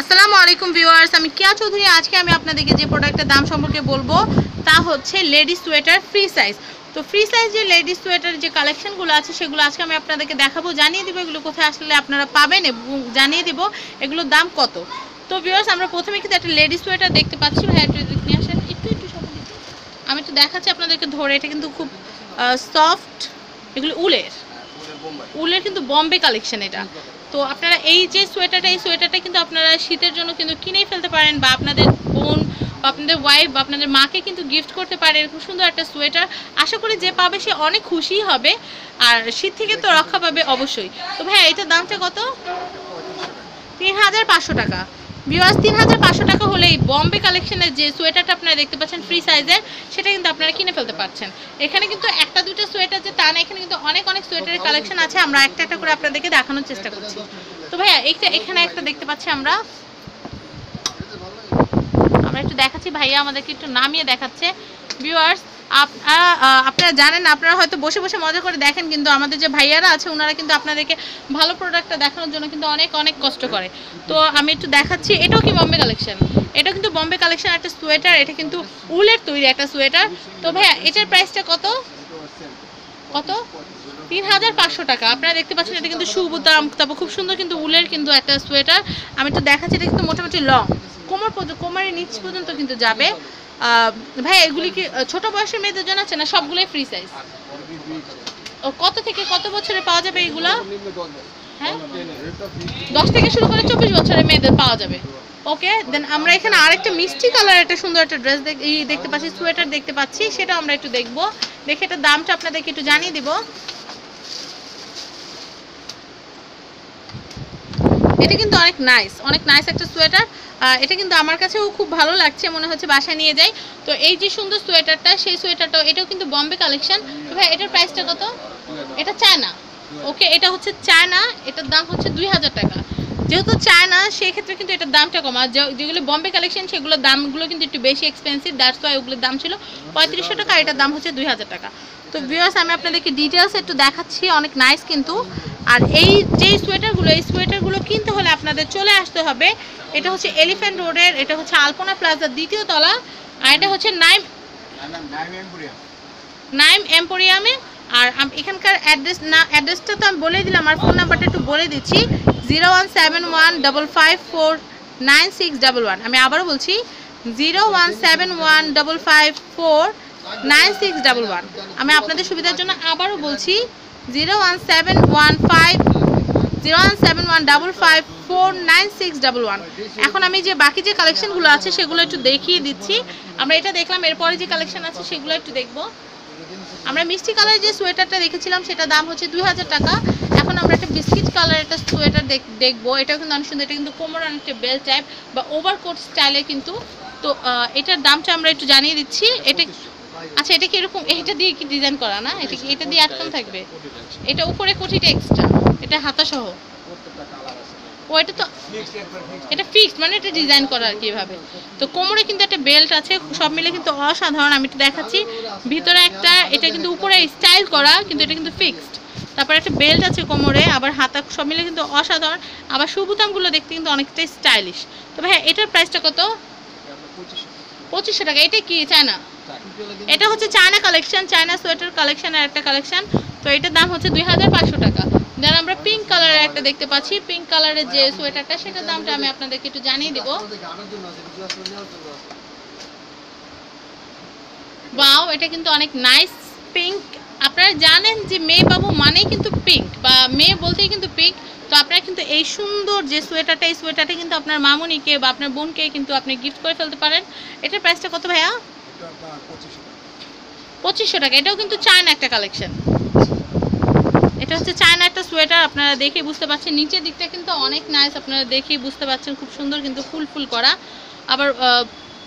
আসসালামু আলাইকুম ভিউয়ার্স আমি কিয়া চৌধুরী। আজকে আমি আপনাদেরকে যে প্রোডাক্টের দাম সম্পর্কে বলব তা হচ্ছে লেডি সোয়েটার ফ্রি সাইজ তো ফ্রি সাইজ যে লেডি সোয়েটার যে কালেকশনগুলো আছে সেগুলো আজকে আমি আপনাদেরকে দেখাবো জানিয়ে দেবো এগুলো কোথায় আসলে আপনারা পাবেন এবং জানিয়ে দেবো এগুলোর দাম কত। তো ভিউয়ার্স আমরা প্রথমে কিন্তু একটা লেডি সোয়েটার দেখতে পাচ্ছি। ভাই একটু নিয়ে আসেন একটু একটু সব আমি একটু দেখাচ্ছি আপনাদেরকে ধরে এটা কিন্তু খুব সফট এগুলো উলের। উলের কিন্তু বম্বে কালেকশন এটা। তো আপনারা এই যে সোয়েটারটা, এই সোয়েটারটা কিন্তু আপনারা শীতের জন্য কিন্তু কিনেই ফেলতে পারেন বা আপনাদের বোন বা আপনাদের ওয়াইফ বা আপনাদের মাকে কিন্তু গিফট করতে পারেন খুব সুন্দর একটা সোয়েটার। আশা করি যে পাবে সে অনেক খুশিই হবে আর শীত থেকে তো রক্ষা পাবে অবশ্যই। তো ভাইয়া, এটার দামটা কত? তিন হাজার পাঁচশো টাকা। বিওয়াস তিন হাজার পাঁচশো টাকা হলেই বম্বে কালেকশনের যে সোয়েটারটা আপনারা দেখতে পাচ্ছেন ফ্রি সাইজের সেটা কিন্তু আপনারা কিনে ফেলতে পারছেন। এখানে কিন্তু একটা দুইটা সোয়েটার যে, তা না, এখানে কিন্তু অনেক অনেক সোয়েটারের কালেকশন আছে। আমরা একটা একটা করে আপনাদেরকে দেখানোর চেষ্টা করছি। তো ভাইয়া, এইটা এখানে একটা দেখতে পাচ্ছি আমরা। আমরা একটু দেখাচ্ছি, ভাইয়া আমাদেরকে একটু নামিয়ে দেখাচ্ছে। ভিউয়ার্স আপনারা আপনারা জানেন আপনারা হয়তো বসে বসে মজা করে দেখেন, কিন্তু আমাদের যে ভাইয়ারা আছে ওনারা কিন্তু আপনাদেরকে ভালো প্রোডাক্টটা দেখানোর জন্য কিন্তু অনেক অনেক কষ্ট করে। তো আমি একটু দেখাচ্ছি, এটাও কি বম্বে কালেকশন এটা কিন্তু বম্বে কালেকশন একটা সোয়েটার এটা কিন্তু উলের তৈরি একটা সোয়েটার তো ভাইয়া, এটার প্রাইসটা কত? কত? তিন হাজার পাঁচশো টাকা। আপনারা দেখতে পাচ্ছেন, এটা কিন্তু সুবুতাম তারপর খুব সুন্দর কিন্তু উলের কিন্তু একটা সোয়েটার আমি একটু দেখাচ্ছি, এটা কিন্তু মোটামুটি লং কোমর পর্যন্ত, কোমরের নিচ পর্যন্ত কিন্তু যাবে। ভাই এগুলি কি ছোট বয়সের মেয়েদের জন্য আছে না সবগুলোই ফ্রি সাইজ কত থেকে কত বছরে পাওয়া যাবে এগুলা? হ্যাঁ? দশ থেকে শুরু করে চব্বিশ বছরের মেয়েদের পাওয়া যাবে। ওকে দেন আমরা এখানে আরেকটা মিষ্টি কালার একটা সুন্দর একটা ড্রেস দেখতে পাচ্ছি সোয়েটার দেখতে পাচ্ছি সেটা আমরা একটু দেখব। দেখে এটার দামটা আপনাদেরকে একটু জানিয়ে দিব। এটা কিন্তু অনেক নাইস অনেক নাইস একটা সোয়েটার এটা কিন্তু আমার কাছেও খুব ভালো লাগছে, মনে হচ্ছে বাসায় নিয়ে যাই। তো এই যে সুন্দর সোয়েটারটা, সেই সোয়েটারটাও, এটাও কিন্তু বম্বে কালেকশন তো ভাই, এটার প্রাইসটা কত? এটা চায়না। ওকে, এটা হচ্ছে চায়না, এটার দাম হচ্ছে দুই হাজার টাকা। যেহেতু চায়না সেই ক্ষেত্রে কিন্তু এটার দামটা কম। আর যেগুলো বম্বে কালেকশন সেগুলোর দামগুলো কিন্তু একটু বেশি এক্সপেন্সিভ দ্যাটস ওয়াই ওগুলোর দাম ছিল পঁয়ত্রিশশো টাকা এটার দাম হচ্ছে দুই হাজার টাকা। তো ভিউয়ার্স আমি আপনাদেরকে ডিটেলস একটু দেখাচ্ছি, অনেক নাইস কিন্তু। আর এই যে সোয়েটারগুলো, এই সোয়েটারগুলো কিনতে হলে আপনাদের চলে আসতে হবে। এটা হচ্ছে এলিফ্যান্ট রোডের এটা হচ্ছে আলপনা প্লাজার দ্বিতীয় তলা, আর এটা হচ্ছে নাইম নাইম এম্পোরিয়ামে আর এখানকার অ্যাড্রেস না অ্যাড্রেসটা তো আমি বলে দিলাম আর ফোন নাম্বারটা একটু বলে দিচ্ছি। Zero one seven one double five four nine six double one আমি আবারও বলছি zero one seven one double five four nine six double one আমি আপনাদের সুবিধার জন্য আবারও বলছি zero one seven one five, zero one seven one double five, four nine six one. এখন আমি যে বাকি যে কালেকশনগুলো আছে, সেগুলো একটু দেখিয়ে দিচ্ছি। আমরা এটা দেখলাম, এরপরে যে কালেকশন আছে, সেগুলো একটু দেখব। আমরা মিষ্টি কালারের যে সোয়েটারটা দেখেছিলাম, সেটা দাম হচ্ছে দুই হাজার টাকা। এখন আমরা একটা বিস্কিট কালারের একটা সোয়েটার দেখব। এটাও কিন্তু অনেক সুন্দর, এটা কিন্তু কোমর অনেকটা বেল টাইপ বা ওভারকোট স্টাইলে কিন্তু। তো এটার দামটা আমরা একটু জানিয়ে দিচ্ছি। এটা আচ্ছা এটা কি এরকম এটা দিয়ে কি ডিজাইন করা না? এটা কি এটা দিয়ে আটকানো থাকবে? এটা উপরে কোটিটা এক্সট্রা এটা হাতা সহ ও, এটা তো এটা ফিক্সড মানে এটা ডিজাইন করা আর কি এভাবে। তো কোমরে কিন্তু একটা বেল্ট আছে, সব মিলে কিন্তু অসাধারণ। আমি একটু দেখাচ্ছি। ভিতরে একটা এটা কিন্তু উপরে স্টাইল করা, কিন্তু এটা কিন্তু ফিক্সড তারপরে একটা বেল্ট আছে কোমরে, আবার হাতা সব মিলে কিন্তু অসাধারণ। আবার সুবুতামগুলো দেখতে কিন্তু অনেকটাই স্টাইলিশ তো ভাই এটার প্রাইসটা কত? পঁচিশশো টাকা। এটা কি, চায়না? এটা হচ্ছে চায়না কালেকশন চায়না সোয়েটার কালেকশনের একটা কালেকশন তো এটার দাম হচ্ছে দুই হাজার পাঁচশো টাকা। দেন আমরা পিঙ্ক কালারের একটা দেখতে পাচ্ছি। পিঙ্ক কালারের যে সোয়েটারটা সেটার দামটা আমি আপনাদেরকে একটু জানিয়ে দেবো। বাও এটা কিন্তু অনেক নাইস পিঙ্ক আপনারা জানেন যে মেয়ে বাবু মানেই কিন্তু পিঙ্ক বা মেয়ে বলতেই কিন্তু পিঙ্ক তো আপনারা কিন্তু এই সুন্দর যে সোয়েটারটা এই সোয়েটারটা কিন্তু আপনার মামুনিকে বা আপনার বোনকে কিন্তু আপনি গিফট করে ফেলতে পারেন। এটার প্রাইসটা কত ভাইয়া? পঁচিশশো টাকা। এটাও কিন্তু চায়না একটা কালেকশন এটা হচ্ছে চায়না একটা সোয়েটার আপনারা দেখে বুঝতে পারছেন। নিচের দিকটা কিন্তু অনেক নাইস আপনারা দেখেই বুঝতে পারছেন, খুব সুন্দর কিন্তু ফুল ফুল করা। আবার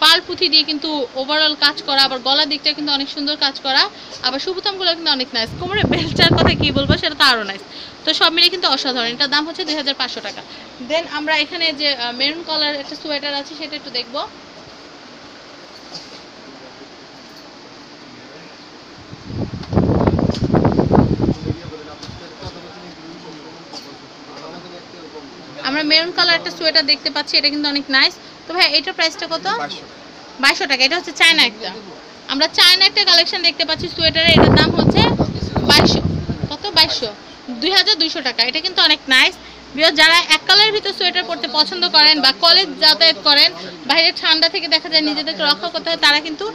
পাল পুঁথি দিয়ে কিন্তু ওভারঅল কাজ করা, আবার গলার দিকটা কিন্তু অনেক সুন্দর কাজ করা। আবার সুবুতামগুলো কিন্তু অনেক নাইস কোমরে বেল্টার কথা কি বলব, সেটা তো আরও নাইস তো সব মিলে কিন্তু অসাধারণ। এটার দাম হচ্ছে দুই হাজার পাঁচশো টাকা। দেন আমরা এখানে যে মেরুন কালার একটা সোয়েটার আছে, সেটা একটু দেখব আমরা মেরুন কালার একটা সোয়েটার দেখতে পাচ্ছি এটা কিন্তু অনেক নাইস তো ভাই এটার প্রাইসটা কত? বাইশশো। টাকা এটা হচ্ছে চায়না একটা। আমরা চায়না একটা কালেকশন দেখতে পাচ্ছি সোয়েটারের এটার দাম হচ্ছে বাইশশো। কত? বাইশশো। দুই হাজার দুইশো টাকা এটা কিন্তু অনেক নাইস যারা এক কালারের ভিতর সোয়েটার পরতে পছন্দ করেন বা কলেজ যাতায়াত করেন, বাইরে ঠান্ডা থেকে দেখা যায় নিজেদেরকে রক্ষা করতে হয়, তারা কিন্তু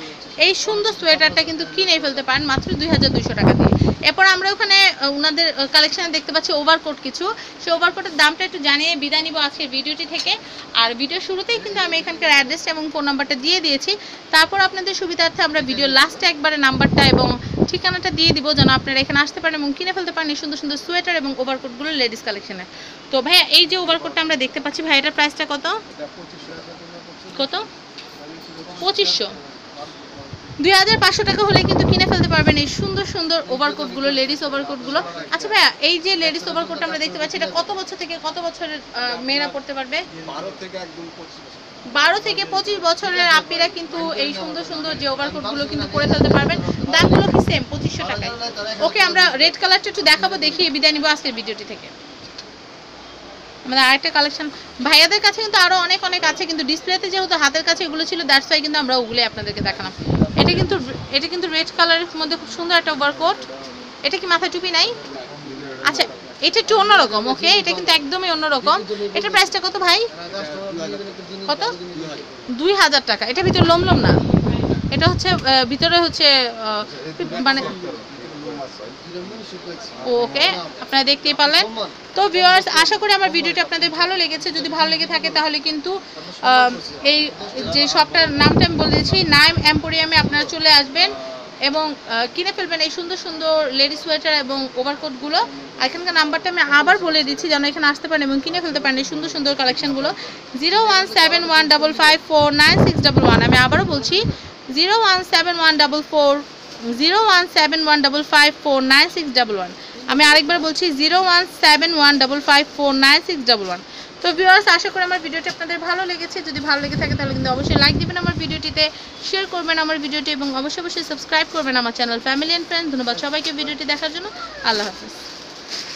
এই সুন্দর সোয়েটারটা কিন্তু কিনে ফেলতে পারেন মাত্র দুই হাজার দুইশো টাকা দিয়ে। এরপর আমরা ওখানে ওনাদের কালেকশনে দেখতে পাচ্ছি ওভারকোট কিছু। সেই ওভারকোটের দামটা একটু জানিয়ে বিদায় নিব আজকের ভিডিওটি থেকে। আর ভিডিও শুরুতেই কিন্তু আমি এখানকার অ্যাড্রেসটা এবং ফোন নাম্বারটা দিয়ে দিয়েছি। তারপর আপনাদের সুবিধার্থে আমরা ভিডিও লাস্টে একবারে নাম্বারটা এবং ঠিকানাটা দিয়ে দিব, যেন আপনারা এখানে আসতে পারেন এবং কিনে ফেলতে পারেন এই সুন্দর সুন্দর সোয়েটার এবং ওভারকোটগুলো লেডিস কালেকশনে তো ভাইয়া এই যে ওভারকোটটা আমরা দেখতে পাচ্ছি ভাই এটার প্রাইসটা কত? কত? পঁচিশশো। দুই হাজার পাঁচশো টাকা হলে কিন্তু কিনে ফেলতে পারবেন এই সুন্দর সুন্দর ওভারকোটগুলো লেডিস ওভারকোটগুলো আচ্ছা ভাইয়া এই যে লেডিস ওভারকোটটা আমরা দেখতে পাচ্ছি এটা কত বছর থেকে কত বছরের মেয়েরা পড়তে পারবে? বারো থেকে পঁচিশ বছর। বারো থেকে পঁচিশ বছরের আপিরা কিন্তু এই সুন্দর সুন্দর যে ওভারকোটগুলো কিন্তু পরে ফেলতে পারবেন। দামগুলো কি সেম পঁচিশশো টাকায়? ওকে আমরা রেড কালারটা একটু দেখাবো দেখিয়ে বিদায় নিবো আজকের ভিডিওটি থেকে। আমাদের আরেকটা কালেকশন ভাইয়াদের কাছে কিন্তু আরও অনেক অনেক আছে, কিন্তু ডিসপ্লেতে যেহেতু হাতের কাছে এগুলো ছিল দ্যাটস ওয়াই কিন্তু আমরা ওগুলোই আপনাদেরকে দেখালাম। এটা কিন্তু এটা কিন্তু রেড কালারের মধ্যে খুব সুন্দর একটা ওভারকোট এটা কি মাথায় টুপি নাই? আচ্ছা এটা একটু অন্যরকম ওকে এটা কিন্তু একদমই অন্যরকম। এটার প্রাইসটা কত ভাই? কত? দুই হাজার টাকা। এটা ভিতরে লোম না? এটা হচ্ছে ভিতরে হচ্ছে মানে ওকে, আপনারা দেখতেই পারলেন। তো ভিউয়ার্স আশা করি আমার ভিডিওটি আপনাদের ভালো লেগেছে। যদি ভালো লেগে থাকে তাহলে কিন্তু এই যে শপটার নামটা আমি বলে দিয়েছি নাইম এম্পোরিয়ামে আপনারা চলে আসবেন এবং কিনে ফেলবেন এই সুন্দর সুন্দর লেডিস সোয়েটার এবং ওভারকোটগুলো। এখানকার নাম্বারটা আমি আবার বলে দিচ্ছি যেন এখানে আসতে পারেন এবং কিনে ফেলতে পারেন এই সুন্দর সুন্দর কালেকশনগুলো। Zero one seven one double five four nine six double one. আমি আবারও বলছি, zero one seven one double four zero one seven one double five four nine six double one আমি আরেকবার বলছি zero one seven one double five four nine six double one তো viewers আশা করি আমার ভিডিওটি আপনাদের ভালো লেগেছে। যদি ভালো লেগে থাকে, তাহলে কিন্তু অবশ্যই লাইক দেবেন আমার ভিডিওটিতে শেয়ার করবেন আমার ভিডিওটি, এবং অবশ্যই অবশ্যই সাবস্ক্রাইব করবেন আমার চ্যানেল ফ্যামিলি অ্যান্ড ফ্রেন্ড ধন্যবাদ সবাইকে ভিডিওটি দেখার জন্য। আল্লাহ হাফিজ।